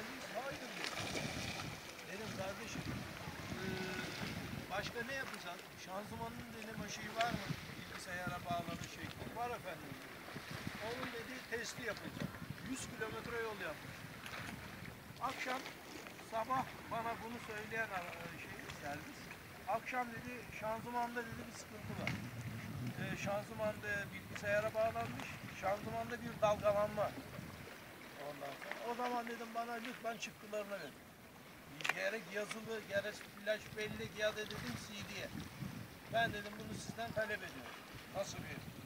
Geldik hayır dedi. Dedim kardeşim başka ne yapacağız? Şanzımanın dedim şeyi var mı? Bilgisayara bağlanan şey. Var efendim. Onun dediği testi yapılacak. 100 kilometre yol yapmış. Akşam sabah bana bunu söyleyen şey servis. Akşam dedi şanzımanda dedi bir sıkıntı var. E, şanzımanda bilgisayara bağlanmış. Şanzımanda bir dalgalanma Zaman dedim bana lütfen çıktılarını ver. Gerek yazılı, gerek flash bellek ya da dedim CD'ye. Ben dedim bunu sizden talep ediyorum. Nasıl bir